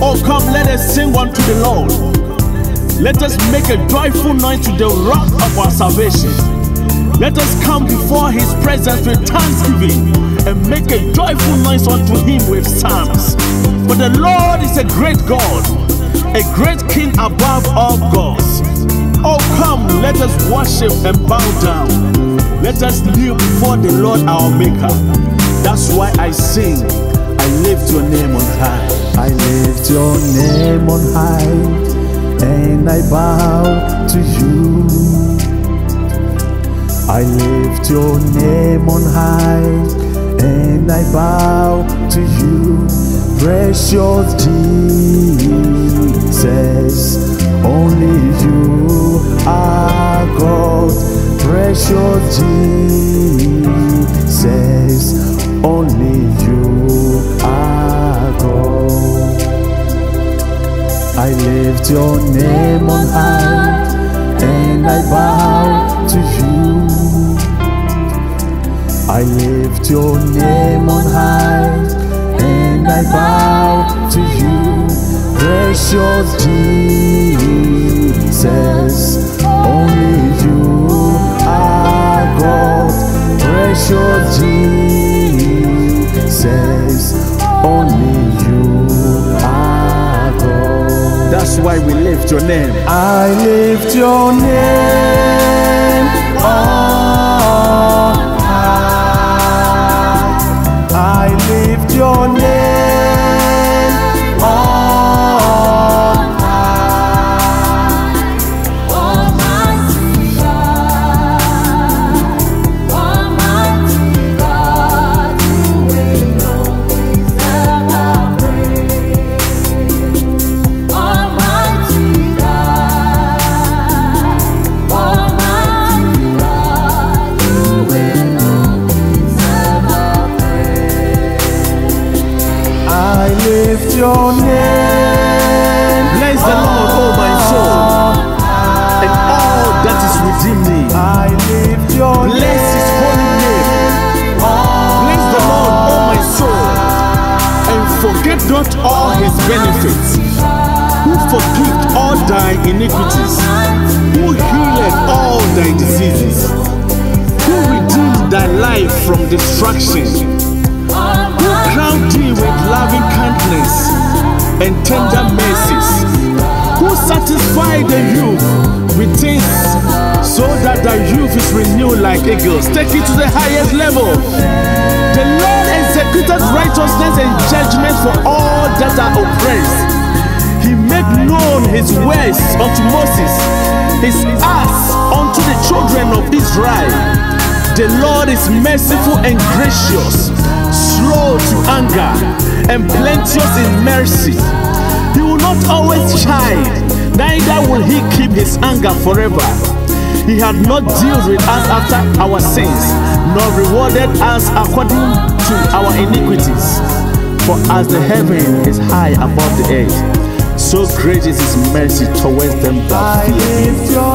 Oh, come, let us sing unto the Lord. Let us make a joyful noise to the rock of our salvation. Let us come before his presence with thanksgiving and make a joyful noise unto him with psalms. For the Lord is a great God, a great King above all gods. Oh, come, let us worship and bow down. Let us kneel before the Lord our Maker. That's why I sing, I lift your name on high. I lift your name on high and I bow to you. I lift your name on high and I bow to you. Precious Jesus, only you are God. Precious Jesus, only lift your name on high and I bow to you. I lift your name on high and I bow to you. Precious Jesus, That's why we lift your name. I lift your name on your name. Bless the Lord, oh my soul, and all that is within me. I lift your Bless his holy name. Bless the Lord, oh my soul, and forget not all his benefits. Who forgive all thy iniquities, who healeth all thy diseases, who redeemed thy life from destruction, and tender mercies, who satisfied the youth with things so that the youth is renewed like eagles. Take it to the highest level. The Lord executed righteousness and judgment for all that are oppressed. He made known his ways unto Moses, his acts unto the children of Israel. The Lord is merciful and gracious, slow to anger, and plenteous in mercy. He will not always chide, neither will he keep his anger forever. He had not dealt with us after our sins, nor rewarded us according to our iniquities. For as the heaven is high above the earth, so great is his mercy towards them that fear him.